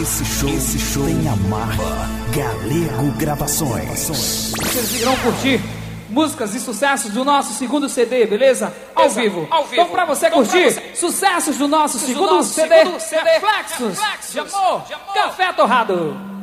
Esse show, Esse show tem a marca Galego Gravações. Vocês irão curtir músicas e sucessos do nosso segundo CD, beleza? Ao vivo. Ao vivo. Então, pra você então, curtir, pra você... sucessos do nosso, segundo, do nosso CD, segundo CD, Reflexos, Reflexos de, amor, de amor. Café Torrado.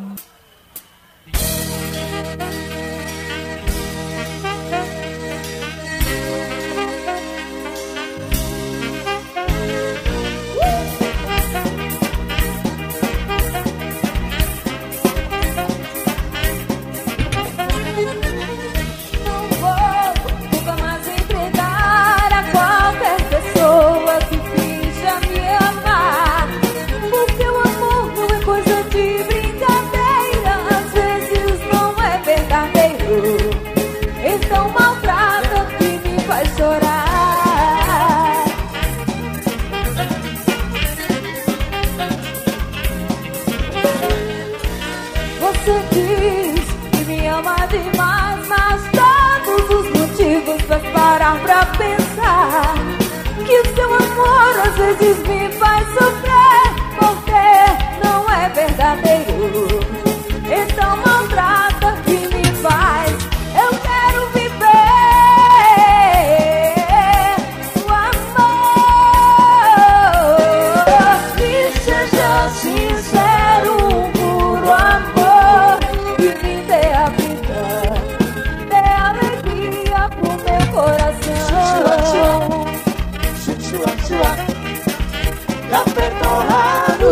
pra pensar que seu amor às vezes me faz sofrer porque não é verdadeiro. Então maltrata que me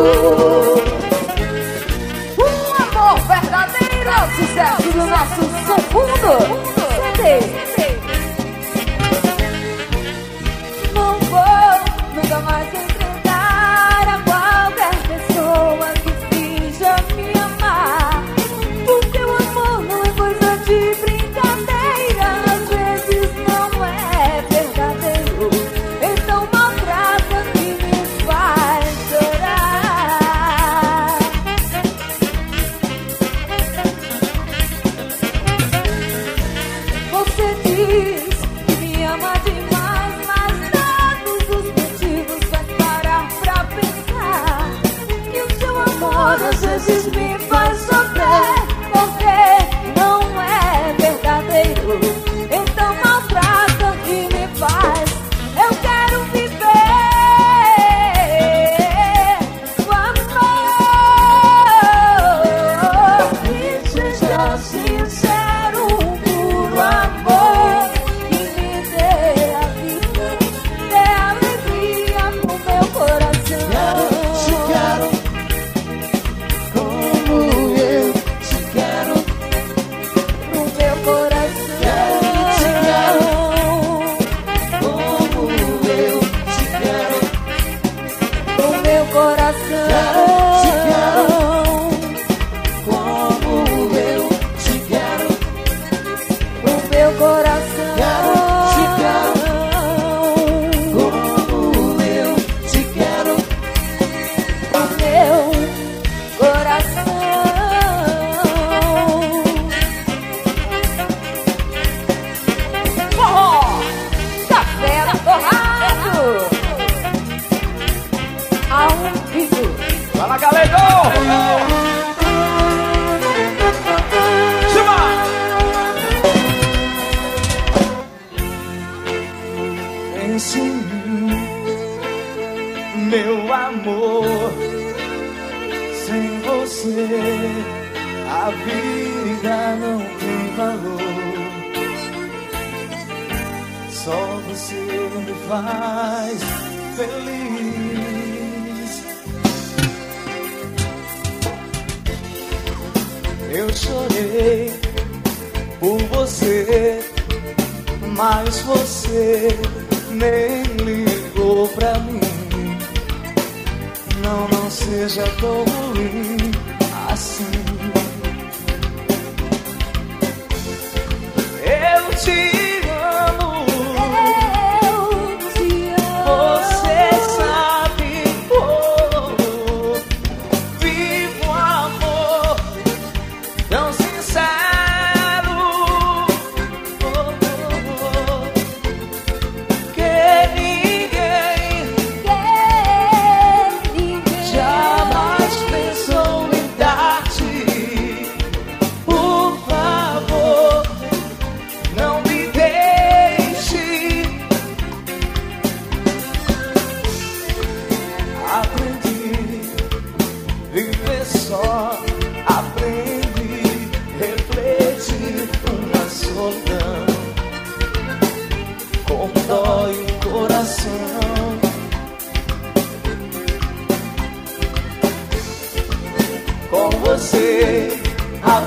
Um amor verdadeiro, sucesso do nosso segundo CD.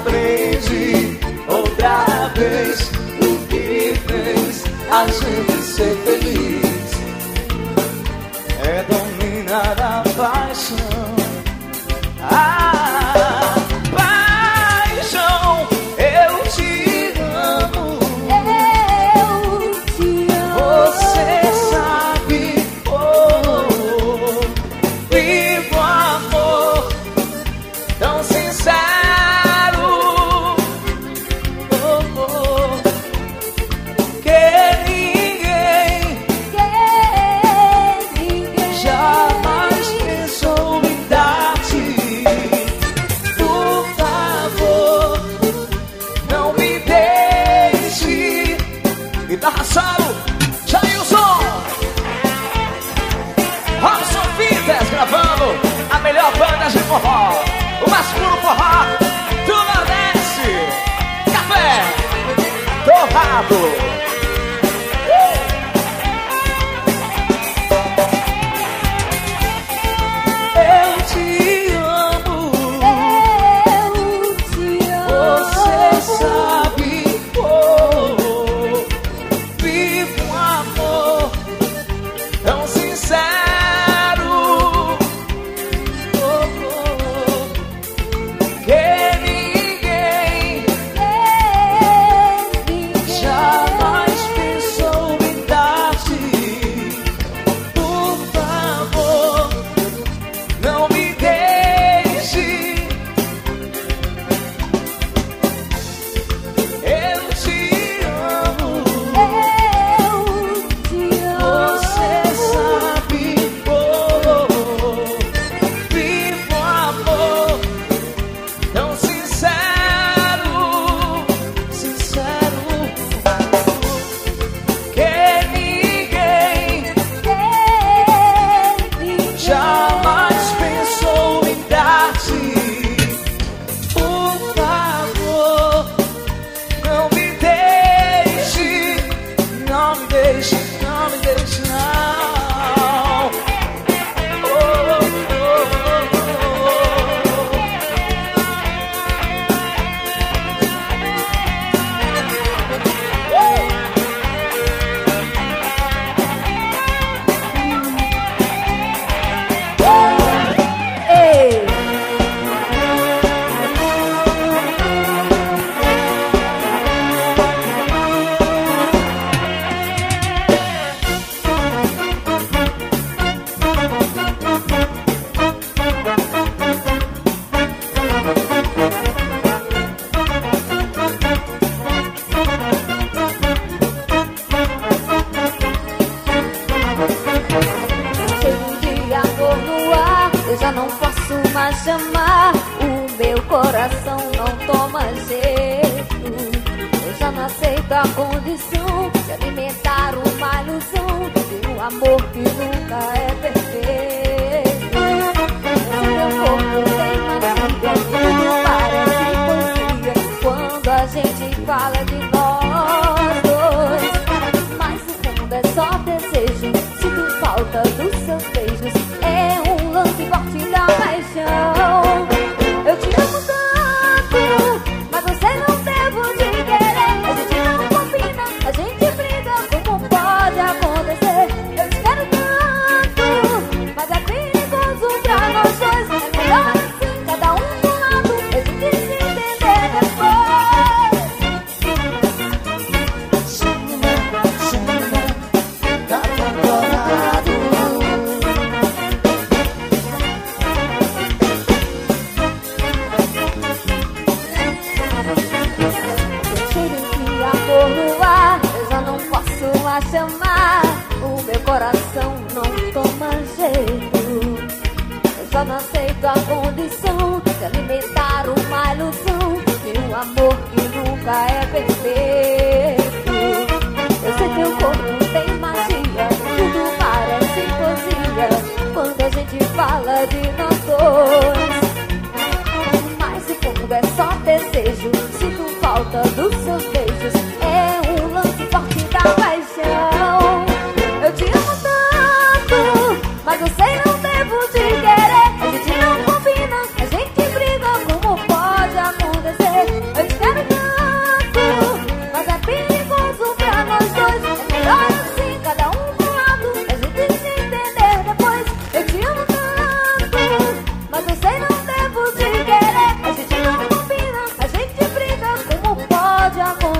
Você aprende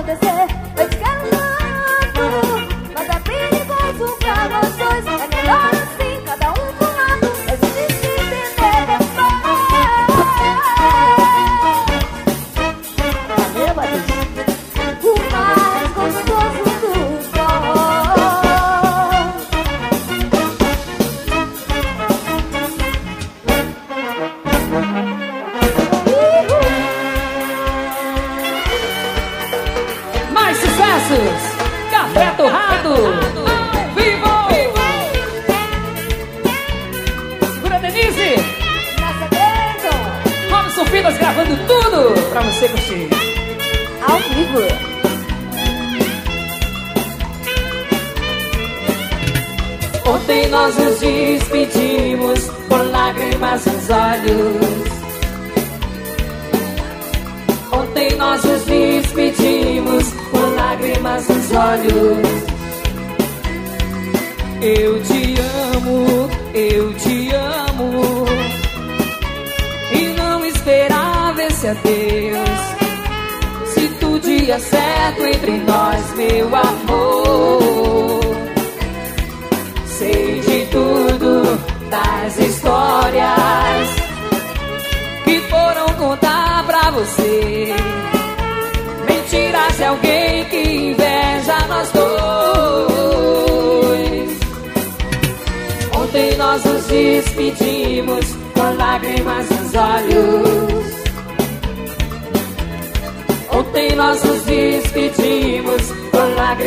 que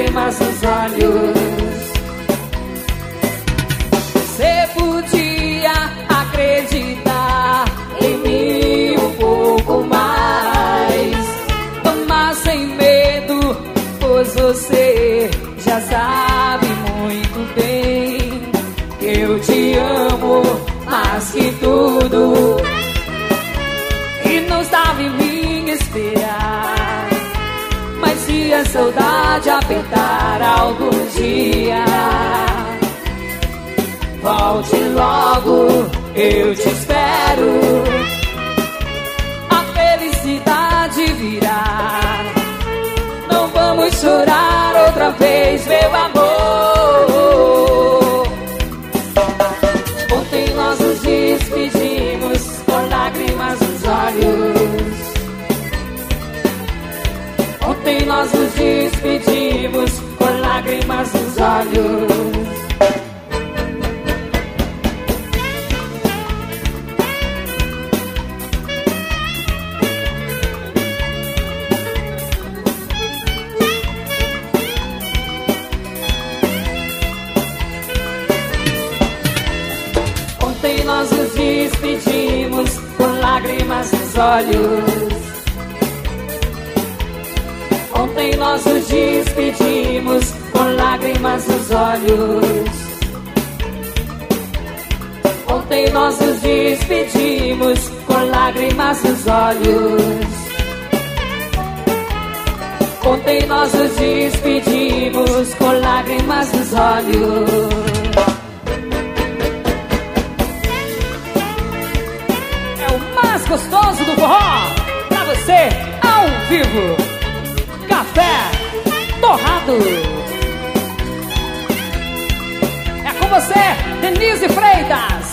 lágrimas nos olhos. Você podia acreditar. a saudade apertar algum dia. Volte logo, eu te espero. A felicidade virá. Não vamos chorar outra vez, meu amor. Ontem nós nos despedimos com lágrimas nos olhos. Ontem nós despedimos com lágrimas nos olhos. Ontem nós nos despedimos com lágrimas nos olhos. Ontem nós nos despedimos com lágrimas nos olhos. Ontem nós nos despedimos com lágrimas nos olhos. Ontem nós nos despedimos com lágrimas nos olhos. você, Denise Freitas.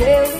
where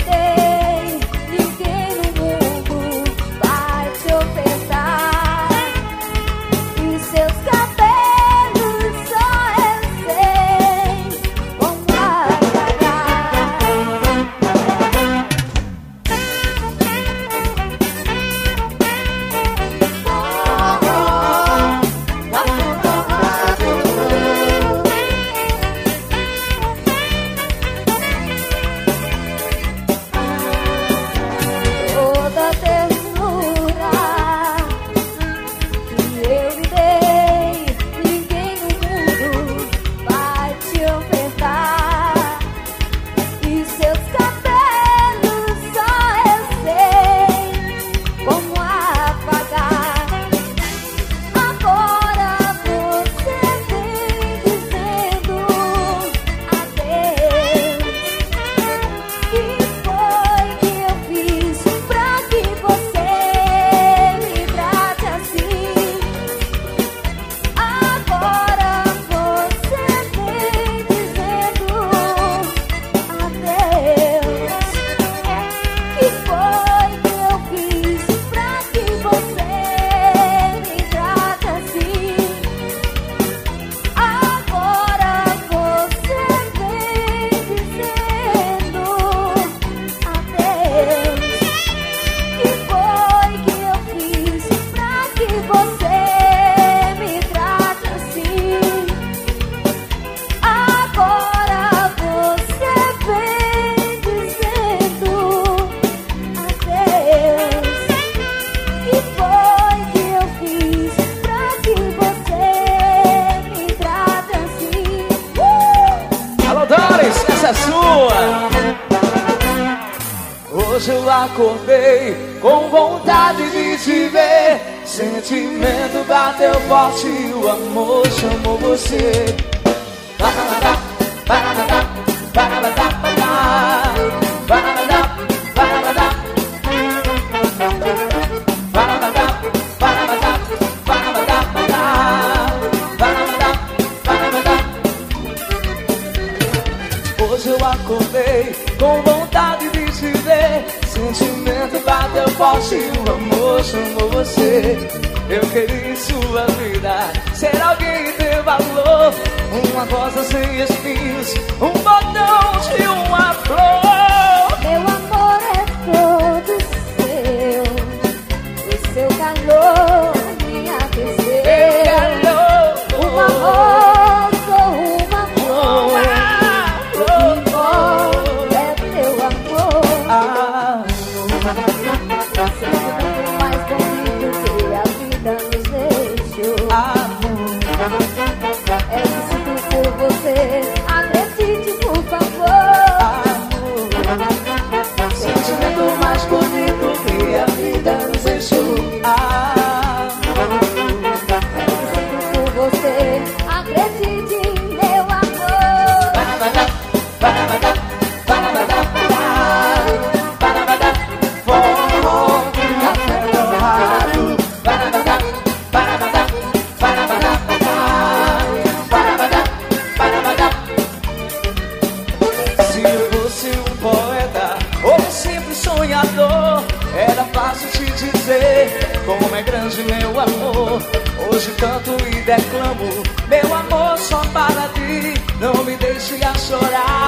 acordei com vontade de te ver. Sentimento bateu forte, o amor chamou você. Lá, lá, lá, nada eu posso e o amor chamou você. Eu queria em sua vida ser alguém que ter valor. Uma rosa sem espinhos, um botão de uma flor. Meu amor é flor. canto e declamo meu amor só para ti. Não me deixe a chorar.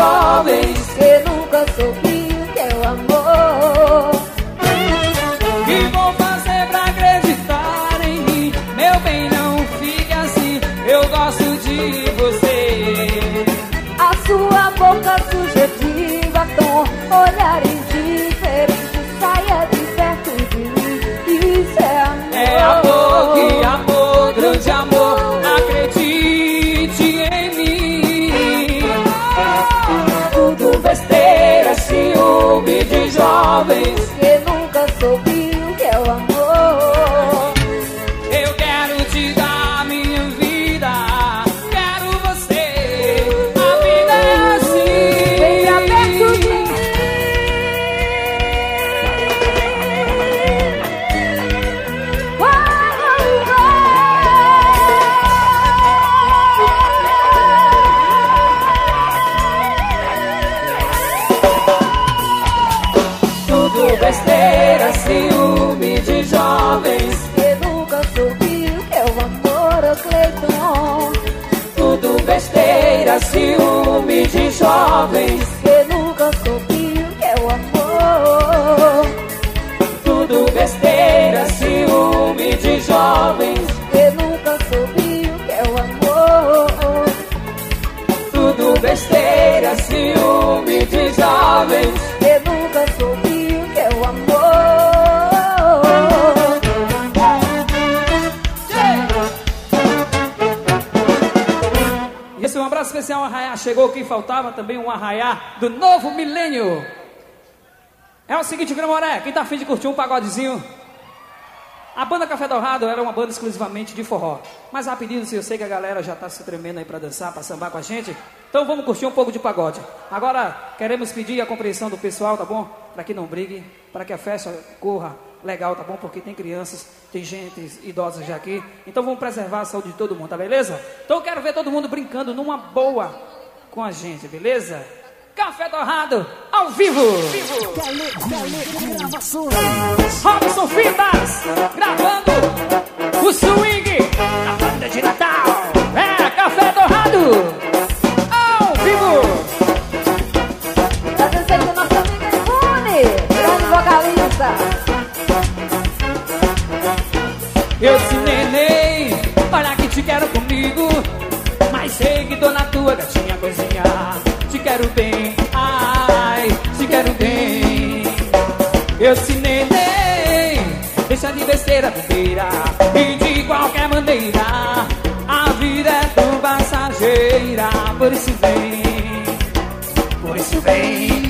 always jovens. Que nunca soube o que é o amor. Tudo besteira, ciúme de jovens. Que nunca soube o que é o amor. Tudo besteira, ciúme de jovens. Especial, Arraiá. Chegou quem faltava também, um Arraiá do novo milênio. É o seguinte, Gramoré, quem tá afim de curtir um pagodezinho? A banda Café Dourado era uma banda exclusivamente de forró. Mas a pedido, se eu sei que a galera já tá se tremendo aí pra dançar, pra sambar com a gente, então vamos curtir um pouco de pagode. Agora, queremos pedir a compreensão do pessoal, tá bom? Pra que não brigue, para que a festa corra legal, tá bom? Porque tem crianças, tem gente idosa já aqui. Então vamos preservar a saúde de todo mundo, tá beleza? Então eu quero ver todo mundo brincando numa boa com a gente, beleza? Café Dourado, ao vivo! Robson Fitas, gravando o swing da banda de Natal. É, Café Dourado, comigo Mas sei que tô na tua gatinha coisinha. Te quero bem, ai, te quero bem. Eu te neném, deixa de besteira, bobeira. E de qualquer maneira A vida é tão passageira. Por isso vem, por isso vem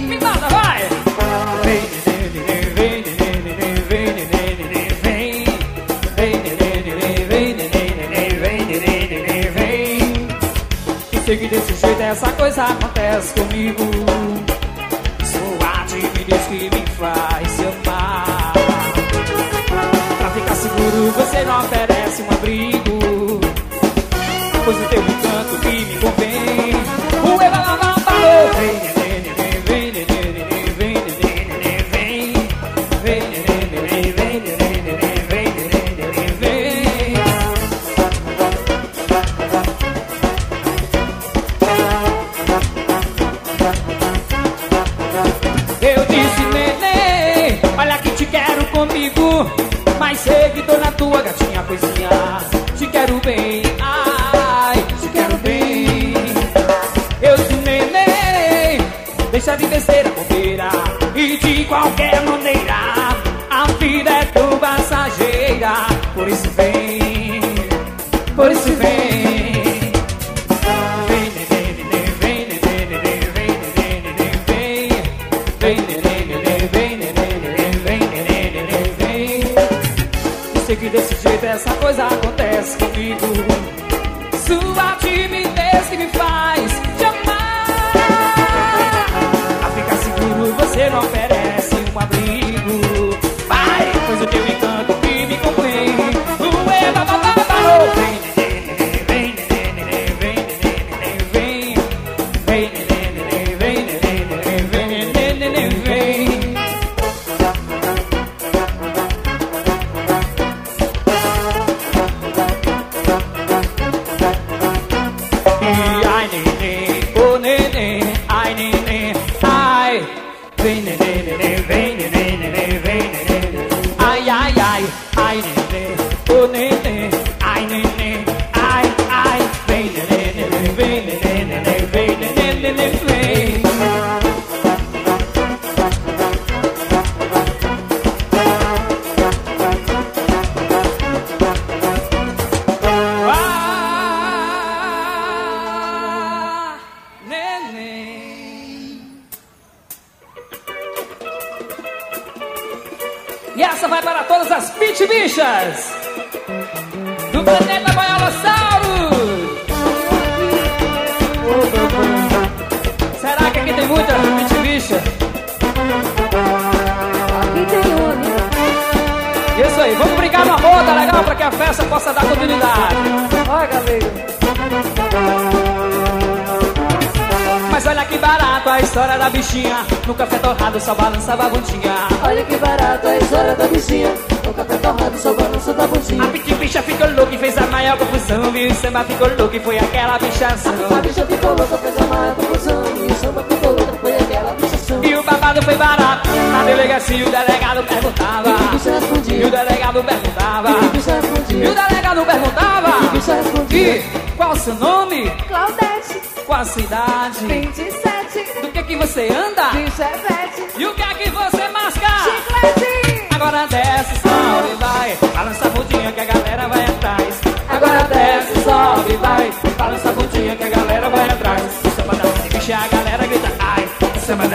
acontece comigo. Sua timidez que me faz amar. Pra ficar seguro, você não oferece um abrigo.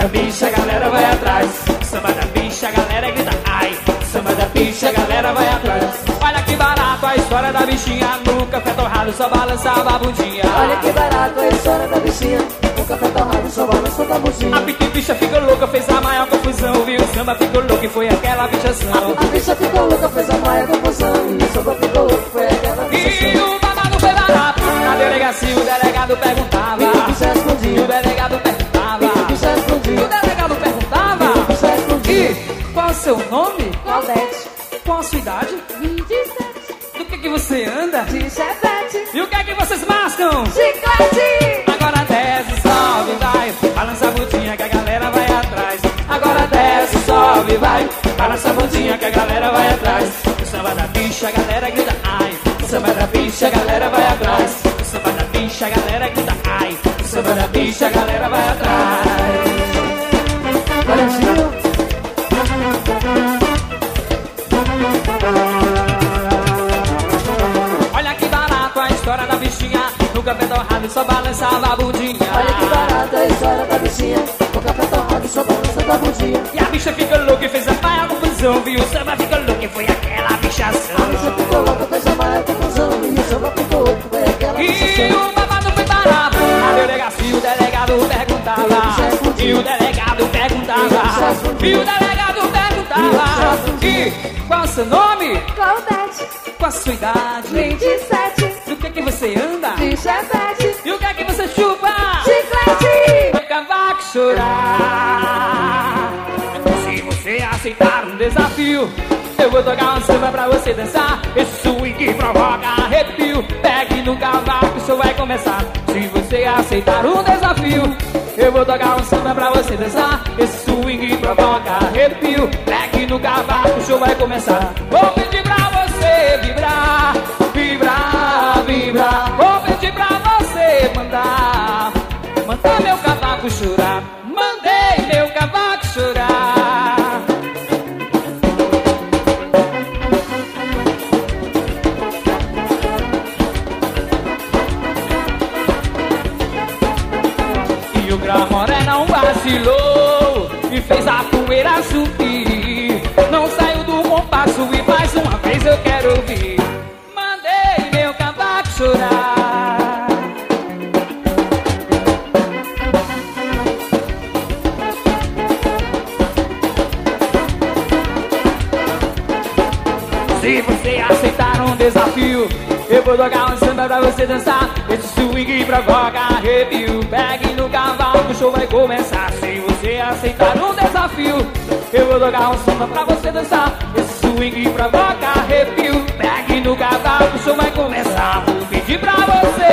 Da bicha, a galera vai atrás. Samba da bicha, a galera grita ai. Samba da bicha, a galera vai atrás. Olha que barato a história da bichinha. No café torrado só balançava a bundinha. Olha que barato a história da bichinha. O café torrado, só balança da A bundinha. pique bicha ficou louca, fez a maior confusão Viu? O samba ficou louco e foi aquela bichação. A bicha ficou louca, nome? Claudete, Qual a sua idade? 27, Do que que você anda? de chevette, E o que é que vocês mascam? chiclete. Agora desce, sobe, vai. Balança a bundinha que a galera vai atrás. Agora desce, sobe, vai. Balança a bundinha que a galera vai atrás. O samba da bicha, a galera grita ai. O samba da bicha, a galera vai atrás. O samba da bicha, a galera grita ai. O samba da bicha, a galera vai atrás café torrado só balançava a bundinha Olha que barata a história da bichinha. O café torrado, só balança da bundinha. E a bicha ficou louca e fez a maior confusão Viu o samba ficou louco e foi aquela A bichação bicha ficou louca, fez a maior confusão. E o samba ficou louco, foi aquela E bichação. o babado foi barato Na delegacia o delegado perguntava E o delegado perguntava E o delegado perguntava E qual o seu nome? Claudete, Qual a sua idade? 27, Do que que você anda? De chevette, E o que é que você chupa? chiclete. O cavaco chorar. Se você aceitar um desafio Eu vou tocar um samba pra você dançar. Esse swing provoca arrepio. Pegue no cavaco, o show vai começar. Se você aceitar um desafio Eu vou tocar um samba pra você dançar. Esse swing provoca arrepio. Pegue no cavaco, o show vai começar. Vou pedir pra você vibrar Vibrar, vibrar Mandar meu cavaco chorar você dançar. Esse swing provoca arrepio Pegue no cavalo, o show vai começar Se você aceitar um desafio. Eu vou tocar um samba pra você dançar. Esse swing provoca arrepio Pegue no cavalo, o show vai começar. Vou pedir pra você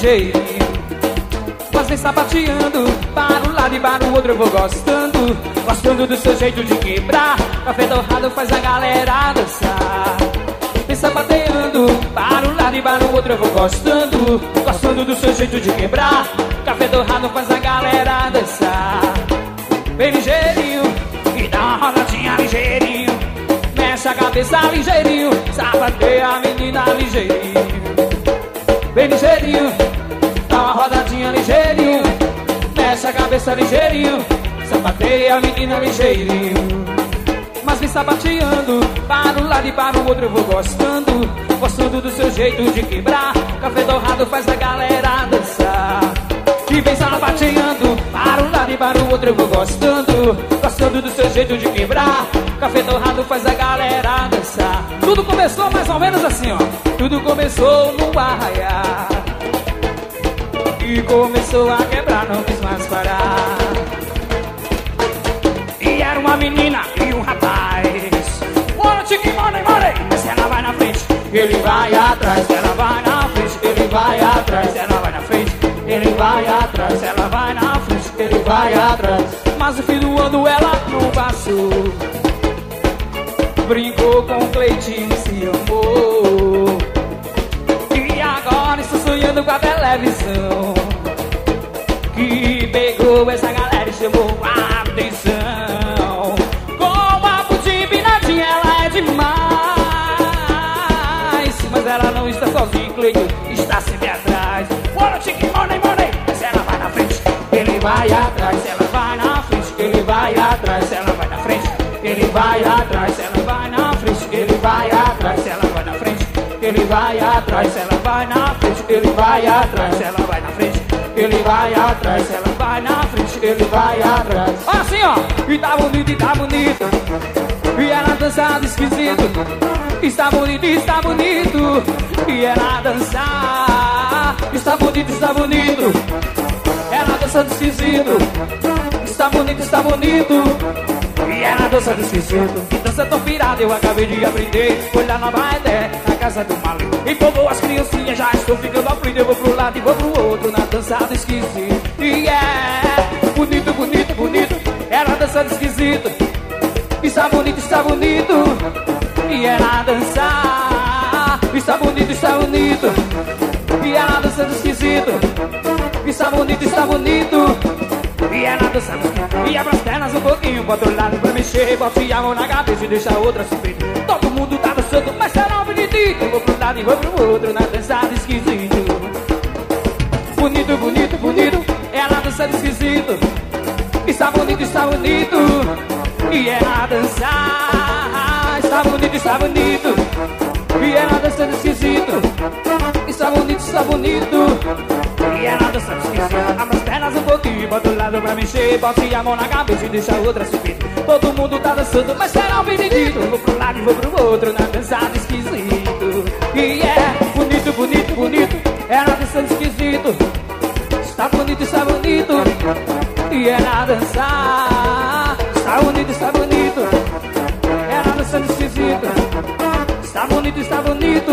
ligeirinho Mas vem sapateando Para um lado e para o outro eu vou gostando. Gostando do seu jeito de quebrar. Café torrado faz a galera dançar. Vem sapateando Para um lado e para o outro eu vou gostando. Gostando do seu jeito de quebrar. Café torrado faz a galera dançar. Bem ligeirinho E dá uma rodadinha ligeirinho. Mexe a cabeça ligeirinho Sapateia a menina ligeirinho Bem ligeirinho Dá uma rodadinha ligeirinho. Mexe a cabeça ligeirinho Sapateia a menina ligeirinho. Mas vem sapateando Para um lado e para o outro eu vou gostando. Gostando do seu jeito de quebrar Café torrado faz a galera dançar. E vem sapateando Para um lado e para o outro eu vou gostando. Gostando do seu jeito de quebrar Café torrado faz a galera dançar. Tudo começou mais ou menos assim, ó Tudo começou no arraiar. E começou a quebrar, não quis mais parar. E era uma menina e um rapaz. Bora, chique, money, money Mas ela vai na frente, ele vai atrás Ela vai na frente, ele vai atrás Ela vai na frente, ele vai atrás Ela vai na frente, ele vai atrás. Mas o fim do ano ela não passou. Brincou com o Cleitinho, se amou com a televisão. Que pegou essa galera e chamou a atenção. Com a pudim pinadinha ela é demais. Mas ela não está sozinha, Cleitinho está sempre atrás. Bora, chique, money, money. Mas ela vai na frente, ele vai atrás. Ela vai na frente, ele vai atrás. Ela vai na frente, ele vai atrás. Ela vai na frente, ele vai atrás. Ela vai na frente, ele vai atrás ele vai atrás. Ela vai na frente, ele vai atrás. Ela vai na frente, ele vai atrás. Assim ó, e tá bonito, e tá bonito. E ela dançando esquisito. Está bonito, está bonito. E ela dançar Está bonito, está bonito. Ela dançando esquisito. Está bonito, está bonito E ela dançando esquisito Que dança tão pirada eu acabei de aprender. Foi lá na Baeté, na casa do maluco. E como as criancinhas já estou ficando aflito Eu vou pro lado e vou pro outro Na dançada esquisito. E é bonito, bonito, bonito. Ela dançando esquisito. Está bonito, está bonito. E ela dançar Está bonito, está bonito. E ela dançando esquisito. Está bonito, está bonito ela dançando E abre as pernas um pouquinho pro outro lado pra mexer. Bote a mão na cabeça e deixa a outra subir Todo mundo tá dançando, mas será um benedito vou pro lado e vou pro outro Na dançada esquisito. Bonito, bonito, bonito Ela dançando esquisito. Está bonito, está bonito E ela dançar Está bonito, está bonito E ela dançando esquisito. Está bonito, está bonito E ela dançando esquisito Pouquinho Bota o lado pra mexer Bote a mão na cabeça e deixa a outra subir. Todo mundo tá dançando, mas será um benedito Vou pro lado e vou pro outro Na dançada esquisito. E é bonito, bonito, bonito Ela dançando esquisito. Está bonito, está bonito E ela dançar Está bonito, está bonito Ela dançando esquisito. Está bonito, está bonito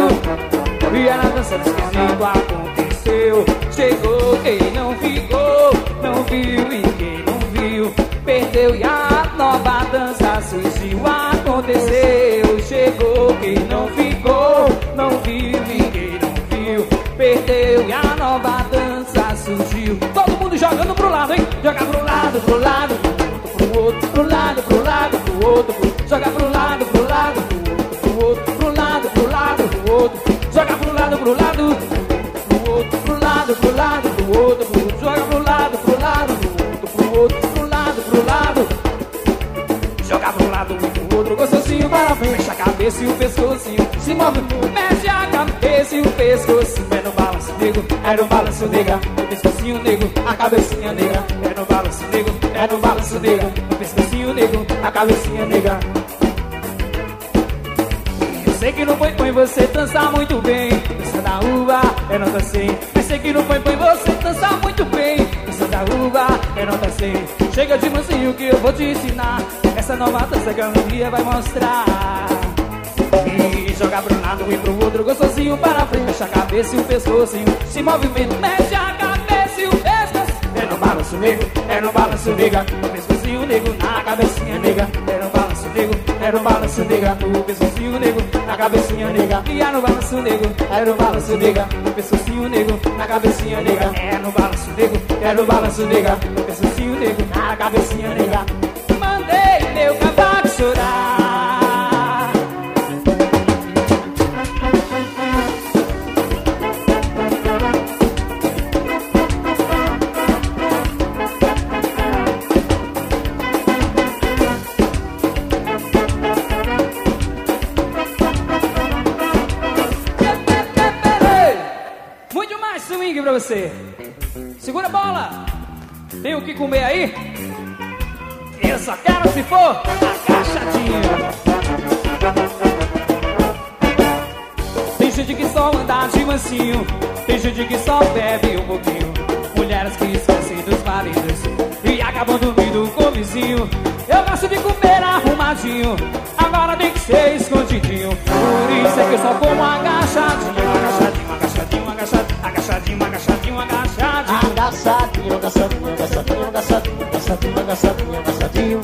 E ela dançando esquisito Chegou quem não ficou Não viu e quem não viu Perdeu e a nova dança surgiu Aconteceu, chegou quem não ficou Não viu e quem não viu Perdeu e a nova dança surgiu Todo mundo jogando pro lado, hein? Joga pro lado, pro lado Pro outro, pro lado, pro lado, pro outro pro... Joga pro lado, pro lado, pro outro Pro lado, pro lado, pro outro Joga pro lado, pro lado cabeça e o pescocinho Se move, mexe a cabeça. E o pescocinho É no balanço negro, é no balanço nega O pescocinho negro, a cabecinha negra. É no balanço negro, é no balanço nega O pescocinho negro, a cabecinha negra. Eu sei que não foi põe você dançar muito bem. Dança da rua, eu não dancei. Eu sei que não foi põe você dançar muito bem. Dança da rua, eu não dancei. Chega de mansinho que eu vou te ensinar. Essa nova dança que a dia vai mostrar E joga pro lado e pro outro gostosinho para frente a cabeça e o pescocinho. Se movimenta, mexe a cabeça e o pescoço É no balanço nego, é no balanço nega. O pescocinho nego na cabecinha nega. É no balanço nego, é no balanço nega. O pescocinho nego na cabecinha nega. E é no balanço nego, é no balanço nega. O pescocinho nego na cabecinha nega. É no balanço nego, é no balanço nega. O pescocinho nego na cabecinha nega. Mandei meu cavalo chorar você. Segura a bola. Tem o que comer aí? Só quero se for agachadinho. Tem gente que só anda de mansinho. Tem gente que só bebe um pouquinho. Mulheres que esquecem dos maridos e acabam dormindo com o vizinho. Eu gosto de comer arrumadinho. Agora tem que ser escondidinho. Por isso é que eu só como agachadinho, agachadinho. Agaçadinho, agaçadinho, agaçadinho, agaçadinho, agaçadinho, agaçadinho, agaçadinho.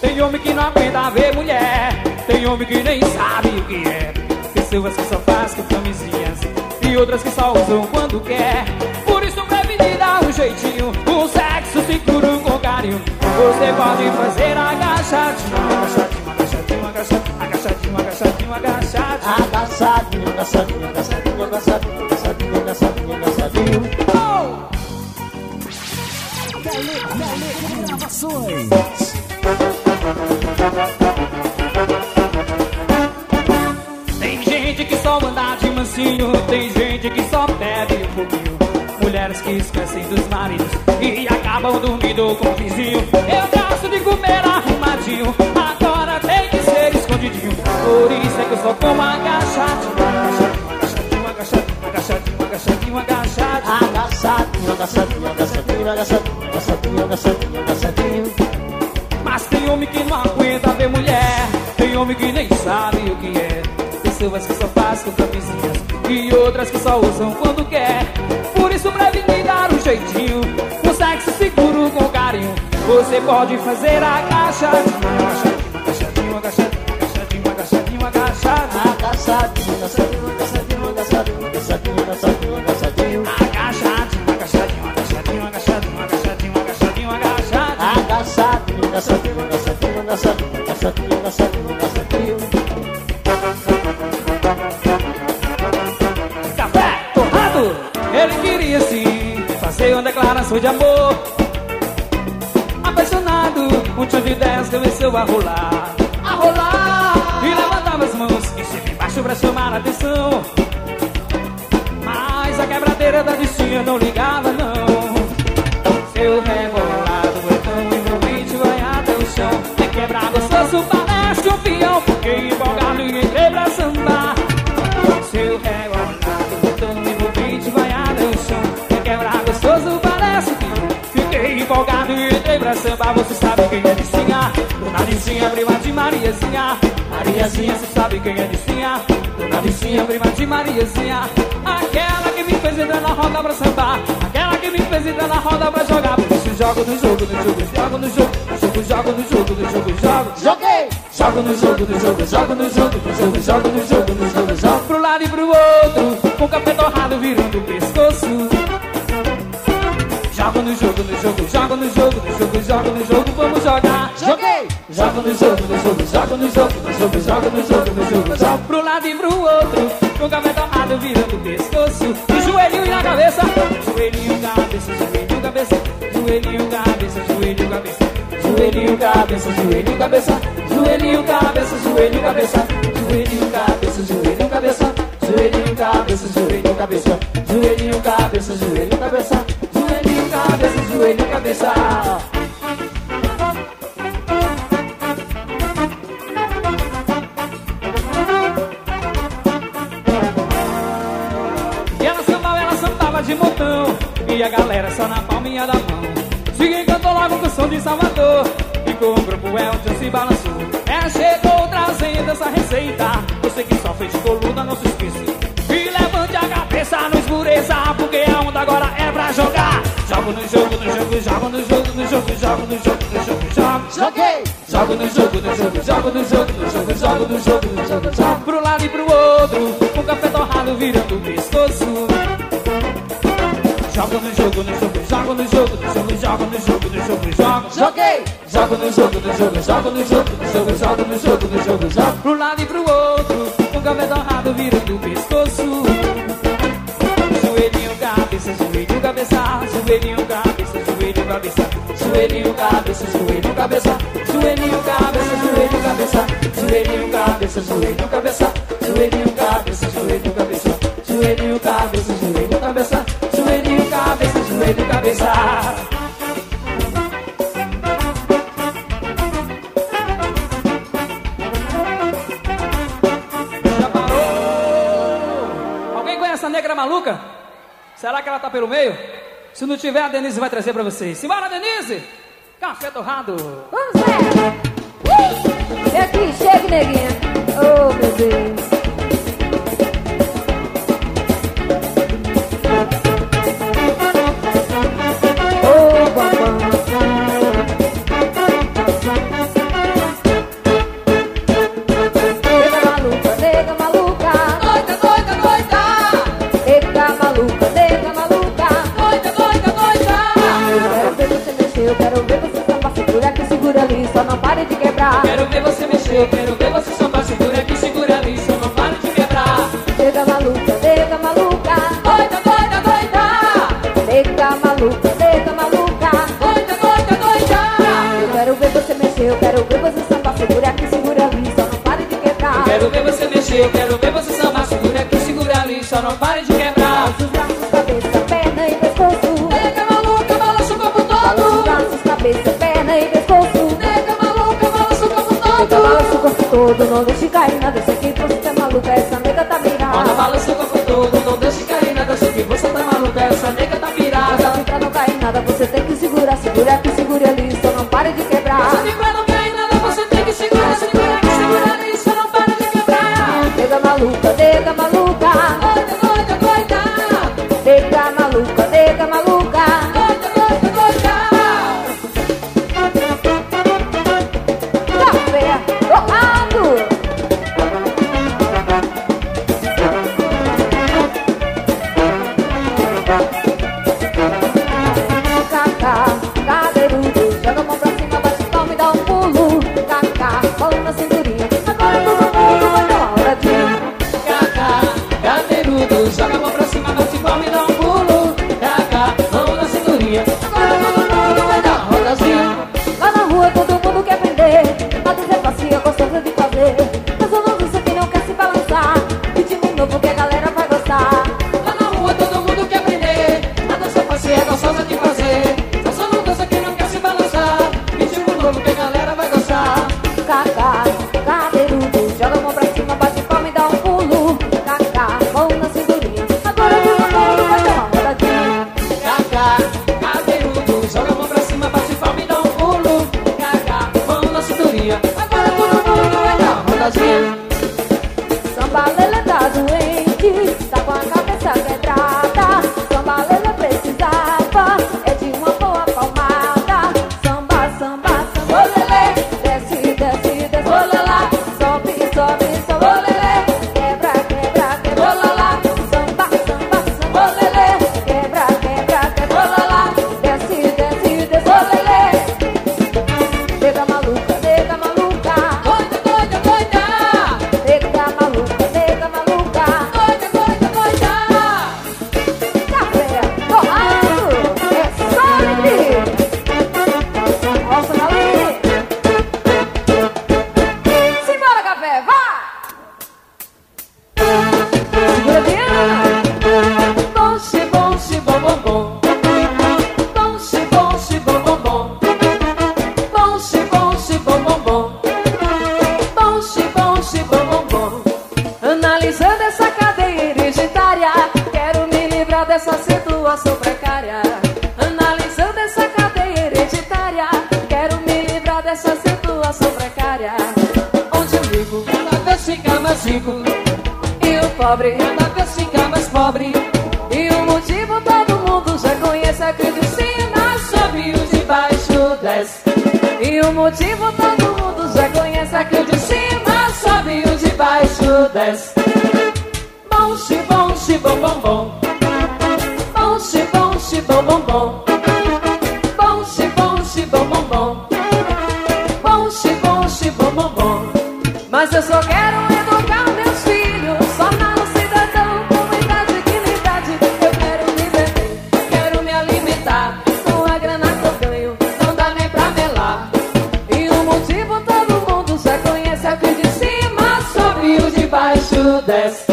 Tem homem que não aguenta ver mulher, tem homem que nem sabe o que é. Pessoas que só faz com camisinhas e outras que só usam quando quer. Por isso previne dá um jeitinho, um sexo seguro com carinho. Você pode fazer agachadinho, agachadinho, agachadinho, agachadinho, agachadinho, agachadinho, agachadinho. Agaçadinho, agaçadinho, agaçadinho, agaçadinho, Gravações. Tem gente que só anda de mansinho, tem gente que só bebe um pouquinho. Mulheres que esquecem dos maridos e acabam dormindo com o vizinho. Eu gosto de comer arrumadinho, agora tem que ser escondidinho. Por isso é que eu só como agachadinho, Mas tem homem que não aguenta ver mulher. Tem homem que nem sabe o que é. Pessoas que só faz com camisinhas E outras que só usam quando quer. Por isso previne dar um jeitinho Um sexo seguro com carinho Você pode fazer agachadinho Agachadinho, a rolar, a rolar. E levantava as mãos e sempre embaixo pra chamar a atenção. Mas a quebradeira da bichinha não ligava, não. Seu rebolado é tão envolvente, vai até o chão. É quebrar gostoso, parece um peão. Fiquei empolgado e entrei pra sambar. Seu rebolado é tão envolvente, vai até o chão. É quebrar gostoso, parece um peão. Fiquei empolgado e entrei pra sambar. Você sabe quem é Licinha? Dona Licinha, prima de Mariazinha. Mariazinha, você sabe quem é Licinha? Dona Licinha, prima de Mariazinha. Aquela que me fez entrar na roda pra sambar. Aquela que me fez entrar na roda pra jogar. Por isso jogo no jogo, no jogo, jogo no jogo. Jogo, jogo no jogo, no jogo, jogo. Joguei! Jogo no jogo, no jogo, jogo no jogo, no jogo, jogo no jogo, no jogo, jogo pro lado e pro outro, com o café torrado virando o pescoço. Jogo no jogo, no jogo, jogo no jogo, no jogo, jogo no jogo, vamos jogar. Joguei! Jogo no jogo, no jogo, jogo no jogo, no jogo, jogo no jogo, no jogo, jogo pro lado e pro outro, com o café torrado virando o pescoço. E joelhinho na cabeça, joelhinho, cabeça, joelhinho, cabeça, joelhinho, cabeça, joelhinho, cabeça, joelhinho, cabeça, joelhinho, cabeça, joelhinho, cabeça, joelhinho, cabeça, joelhinho, cabeça, joelhinho, cabeça, joelhinho, cabeça, joelhinho, cabeça, joelhinho, cabeça, joelhinho, cabeça, joelhinho, cabeça, joelhinho, cabeça. E a galera só na palminha da mão Cheguei cantou logo com o som de Salvador E com o grupo Elton se balançou mulher chegou trazendo essa receita. Você que sofre de coluna, não se esqueça. E levante a cabeça, não escureça, porque a onda agora é pra jogar. Jogo no jogo, no jogo, jogo no jogo, no jogo, jogo no jogo, no jogo, jogo. Joguei! Jogo no jogo, no jogo, jogo no jogo, no jogo, jogo no jogo, no jogo, jogo. Pro lado e pro outro, com café torrado virando jogo, no jogo, jogo no jogo, no jogo, jogo no jogo, no jogo, jogo. Joguei! Jogo no jogo, no jogo, jogo no jogo, no jogo, jogo no jogo, no jogo, jogo. Pro lado e pro outro, o cabelo torrado vira do pescoço. Joelhinho, cabeça, joelhinho, cabeça, joelhinho, cabeça, joelhinho, cabeça. Joelhinho, cabeça, joelhinho, cabeça. Joelhinho, cabeça, joelhinho, cabeça. Joelhinho, cabeça, joelhinho, cabeça. Joelhinho, cabeça. Já parou? Alguém conhece a negra maluca? Será que ela tá pelo meio? Se não tiver, a Denise vai trazer pra vocês. Simbora, Denise! Café torrado! Vamos ver. Uh! Aqui, chega, neguinha. Oh, meu Deus. Quero ver você mexer, eu quero ver você sambar. Segura aqui, segura ali, só não pare de quebrar. Quero ver você mexer, quero ver você sambar. Segura aqui, segura ali, só não pare de quebrar. Os braços, cabeça, perna e pescoço. Nega maluca, balança o corpo Balança os todo! braços, cabeça, perna e pescoço. Nega maluca, balança o corpo Nega todo! balança o corpo todo, não deixe cair nada. Sei que você é maluca, essa nega tá virada. balança o corpo todo, não deixe cair nada. Sei que você tá maluca, essa nega tá pirada. Pra não cair nada, você tem que segurar. Segura aqui, destra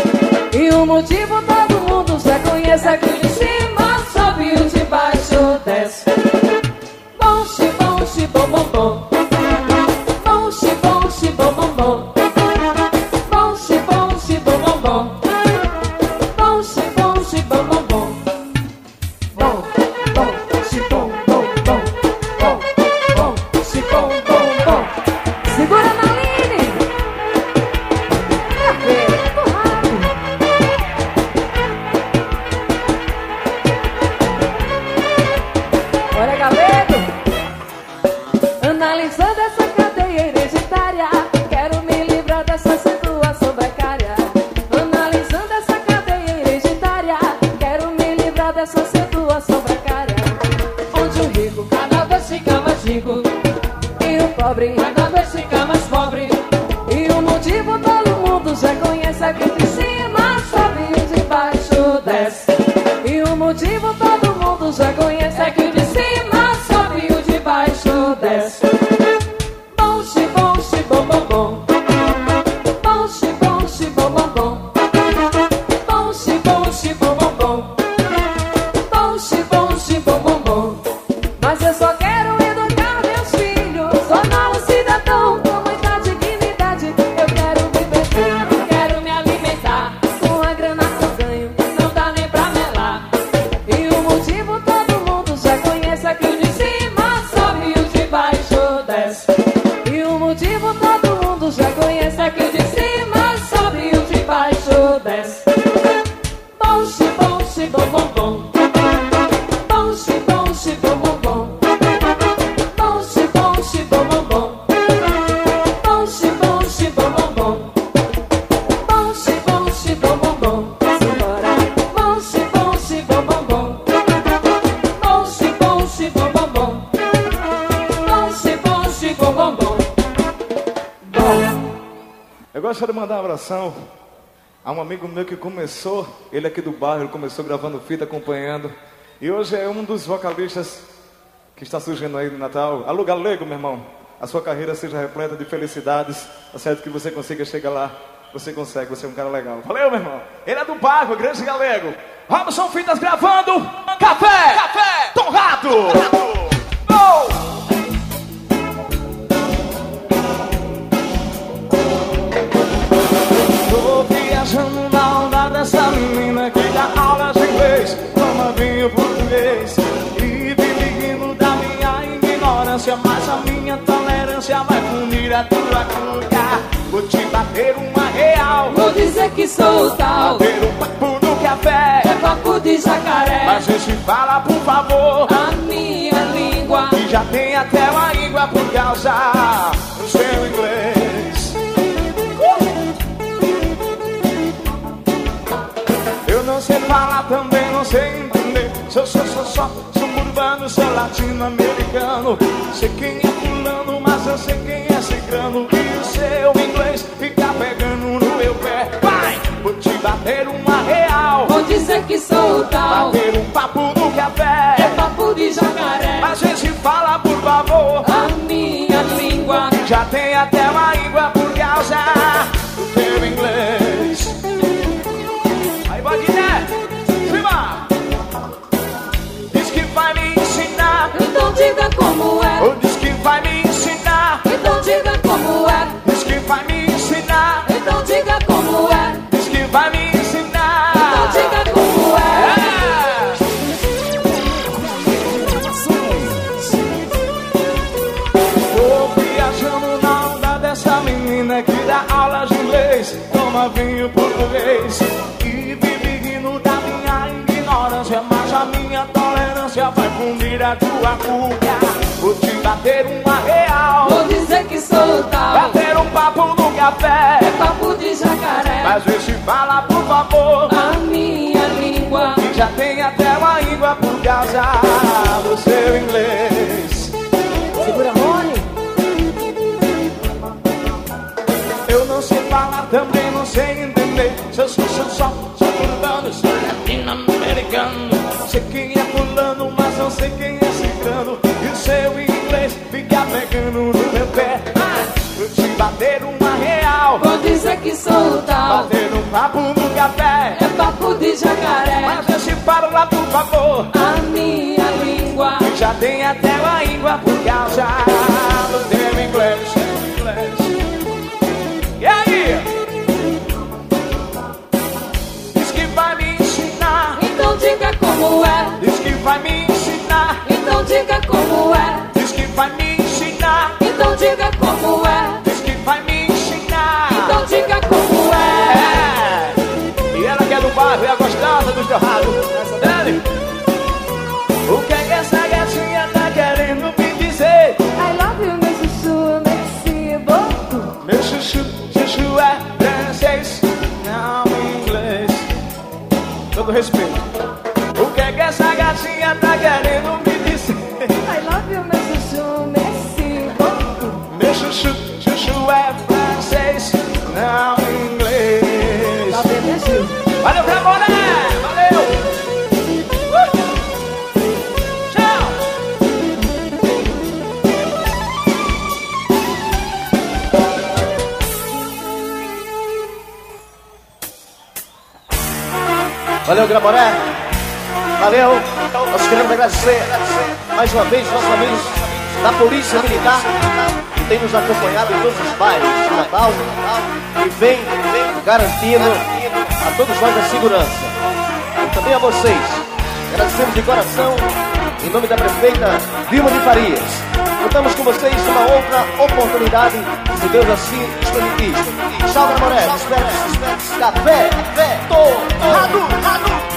coração a um amigo meu que começou, ele aqui do bairro, ele começou gravando fita, acompanhando. E hoje é um dos vocalistas que está surgindo aí no Natal. Alô, Galego, meu irmão. A sua carreira seja repleta de felicidades. Tá certo que você consiga chegar lá. Você consegue, você é um cara legal. Valeu, meu irmão. Ele é do bairro, grande galego. Robson Fitas gravando. Café! Café! Tom Torrado! Minha tolerância vai punir a tua cuca. Vou te bater uma real. Vou dizer que sou o tal. Bater um papo no café. É papo de jacaré. Mas a gente fala, por favor. A minha língua. Que já tem até uma língua por causa do seu inglês. Eu não sei falar também, não sei entender. Sou, sou, sou, só, cubano, sou é latino-americano. Sei quem é fulano, mas eu sei quem é cigano. E o seu inglês fica pegando no meu pé. Vai! Vou te bater uma real. Vou dizer que sou o tal. Bater um papo no café. É papo de jacaré. A gente fala, por favor. A minha língua já tem até uma língua fundir a tua cuca. Vou te bater uma real. Vou dizer que sou tal. Bater um papo no café. É papo de jacaré. Mas vê se fala, por favor. A minha língua. Que já tem até uma língua por causa do seu inglês. Segura, Rony. Eu não sei falar, também não sei entender. Se eu sou, sou só, sou fulano, sou latino-americano. Sei quem é fulano, mas não sei quem no meu pé. Vou te bater uma real. Vou dizer que sou tal. Bater um papo no café. É papo de jacaré. Mas deixe para lá, por favor. A minha língua. Já tem até uma língua por causa do teu inglês. inglês. E aí? Diz que vai me ensinar. Então diga como é. Diz que vai me ensinar. Então diga como é. Diz que vai me ensinar. Diga como é. Gramoré. Valeu. Nós queremos agradecer mais uma vez os nossos amigos da Polícia Militar que tem nos acompanhado em todos os bairros de Natal e vem garantindo a todos nós a segurança. E também a vocês. Agradecemos de coração, em nome da prefeita Vilma de Farias. Contamos com vocês uma outra oportunidade, Deus assim nos permitir. Tchau, Gramoré. Café, café, tô, rado, rado.